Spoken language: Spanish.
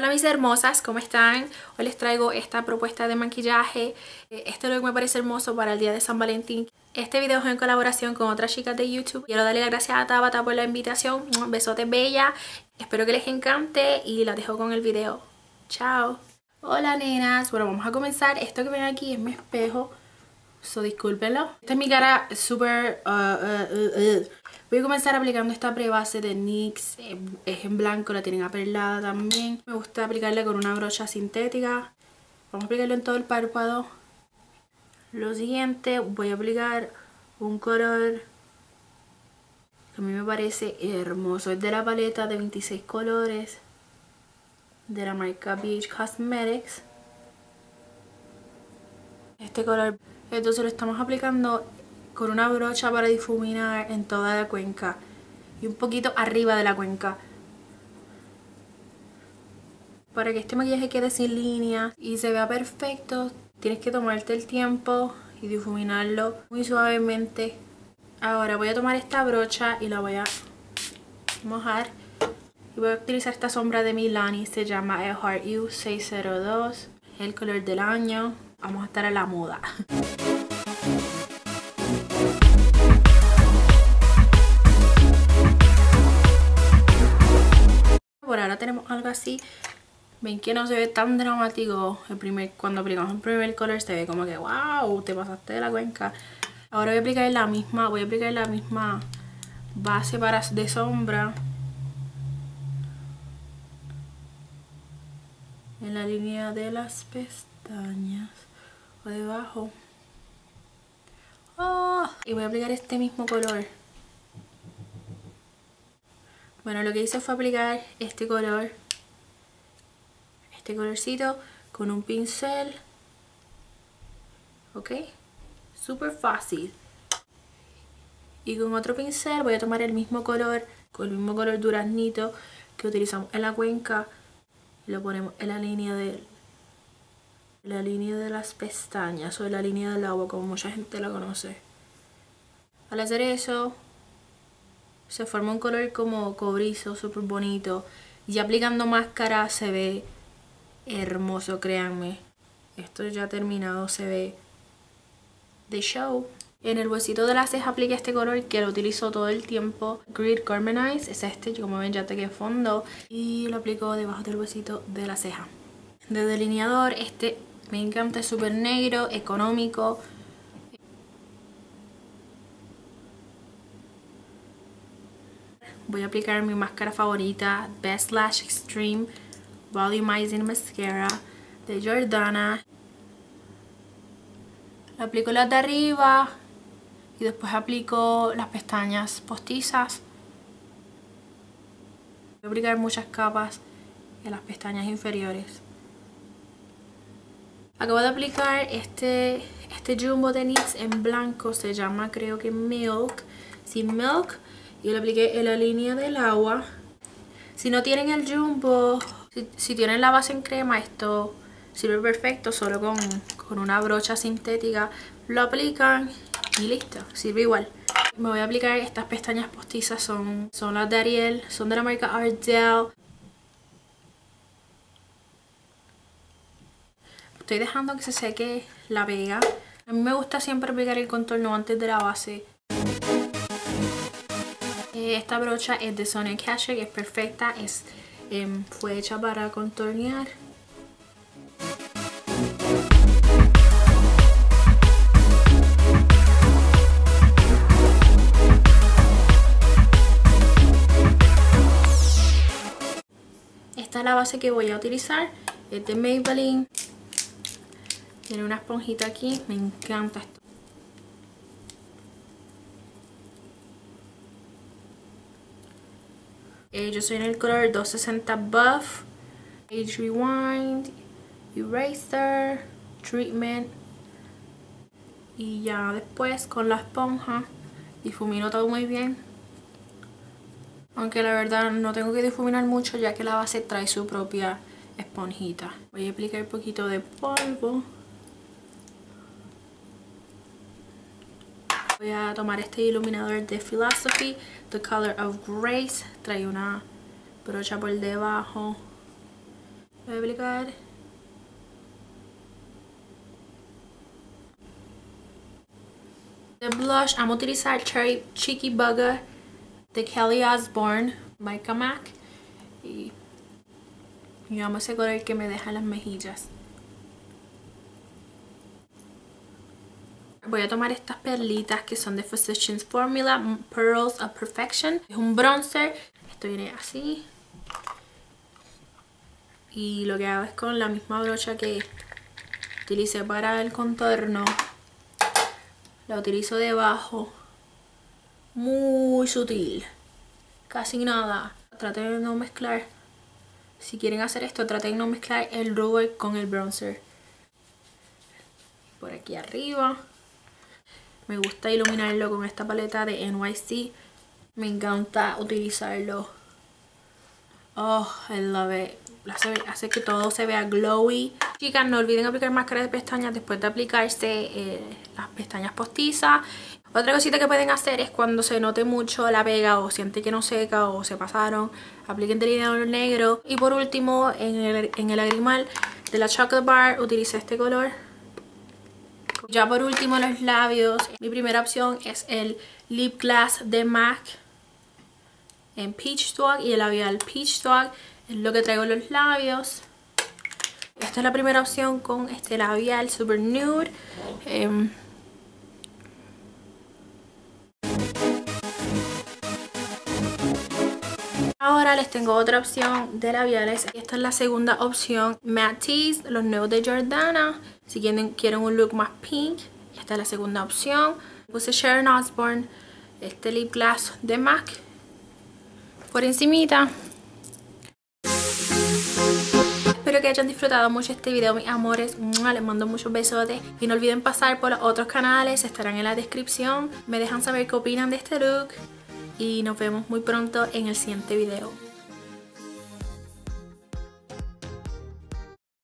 Hola mis hermosas, ¿cómo están? Hoy les traigo esta propuesta de maquillaje. Eh, este look me parece hermoso para el día de San Valentín. Este video es en colaboración con otras chicas de YouTube. Quiero darle las gracias a Tabata por la invitación. Un besote bella. Espero que les encante y la dejo con el video. Chao. Hola nenas. Bueno, vamos a comenzar. Esto que ven aquí es mi espejo. So discúlpenlo. Esta es mi cara súper... Uh, uh, uh, Voy a comenzar aplicando esta prebase de NYX, es en blanco, la tienen aperlada también. Me gusta aplicarla con una brocha sintética. Vamos a aplicarlo en todo el párpado. Lo siguiente, voy a aplicar un color que a mí me parece hermoso. Es de la paleta de 26 colores de la marca Beach Cosmetics. Este color, entonces lo estamos aplicando con una brocha para difuminar en toda la cuenca y un poquito arriba de la cuenca. Para que este maquillaje quede sin líneas y se vea perfecto tienes que tomarte el tiempo y difuminarlo muy suavemente. Ahora voy a tomar esta brocha y la voy a mojar. Y voy a utilizar esta sombra de Milani se llama I Heart You 602 el color del año. Vamos a estar a la moda por ahora tenemos algo así. Ven que no se ve tan dramático el primer, cuando aplicamos el primer color se ve como que wow, te pasaste de la cuenca. Ahora voy a aplicar la misma, voy a aplicar la misma base para de sombra en la línea de las pestañas o debajo. Oh, y voy a aplicar este mismo color bueno, lo que hice fue aplicar este color, este colorcito con un pincel. ¿Ok? Súper fácil. Y con otro pincel voy a tomar el mismo color, con el mismo color duraznito que utilizamos en la cuenca. Lo ponemos en la línea de la línea de las pestañas o en la línea del agua, como mucha gente la conoce. Al hacer eso, se forma un color como cobrizo, súper bonito. Y aplicando máscara se ve hermoso, créanme. Esto ya terminado se ve de show. En el huesito de la ceja apliqué este color que lo utilizo todo el tiempo. Grid Carmenize es este, como ven ya toqué fondo. Y lo aplico debajo del huesito de la ceja. De delineador, este me encanta, es súper negro, económico. Voy a aplicar mi máscara favorita, Best Lash Extreme Volumizing Mascara de Jordana. La aplico las de arriba y después aplico las pestañas postizas. Voy a aplicar muchas capas en las pestañas inferiores. Acabo de aplicar este, este Jumbo de NYX en blanco, se llama creo que Milk. Sin Milk y lo apliqué en la línea del agua. Si no tienen el jumbo, si, tienen la base en crema, esto sirve perfecto solo con, con una brocha sintética. Lo aplican y listo, sirve igual. Me voy a aplicar estas pestañas postizas, son, son las de Ariel, son de la marca Ardell. Estoy dejando que se seque la vega. A mí me gusta siempre aplicar el contorno antes de la base esta brocha es de Sonia Kashuk, es perfecta, es, em, fue hecha para contornear. Esta es la base que voy a utilizar, es de Maybelline. Tiene una esponjita aquí, me encanta esto. Eh, yo soy en el color 260 Buff, Age Rewind, Eraser, Treatment. Y ya después con la esponja difumino todo muy bien. Aunque la verdad no tengo que difuminar mucho ya que la base trae su propia esponjita. Voy a aplicar un poquito de polvo. Voy a tomar este iluminador de Philosophy, The Color of Grace. Trae una brocha por debajo. Voy a aplicar de blush, vamos a utilizar Cherry Cheeky Bugger de Kelly Osbourne by Kamac y, y vamos ese color que me deja las mejillas voy a tomar estas perlitas que son de Physicians Formula Pearls of Perfection. Es un bronzer. Esto viene así. Y lo que hago es con la misma brocha que utilicé para el contorno la utilizo debajo. Muy sutil. Casi nada. Traten de no mezclar. Si quieren hacer esto traten de no mezclar el rubber con el bronzer. Por aquí arriba me gusta iluminarlo con esta paleta de NYC me encanta utilizarlo oh I love it hace, que todo se vea glowy. Chicas, no olviden aplicar máscara de pestañas después de aplicarse eh, las pestañas postizas. Otra cosita que pueden hacer es cuando se note mucho la pega o siente que no seca o se pasaron, apliquen delineador negro. Y por último, en el, en el lagrimal de la Chocolate Bar utilicé este color. Ya por último los labios, mi primera opción es el Lip Glass de MAC en Peach Dog y el labial Peach Dog es lo que traigo en los labios. Esta es la primera opción con este labial super nude. Em, ahora les tengo otra opción de labiales. Esta es la segunda opción. Matisse, los nuevos de Jordana. Si quieren, quieren un look más pink, esta es la segunda opción. Puse Sharon Osbourne, este lip gloss de MAC. Por encimita Espero que hayan disfrutado mucho este video, mis amores. Les mando muchos besotes. Y no olviden pasar por los otros canales, estarán en la descripción. Me dejan saber qué opinan de este look. Y nos vemos muy pronto en el siguiente video.